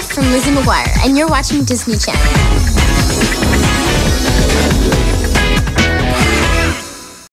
stuff from Lizzie McGuire, and you're watching Disney Channel.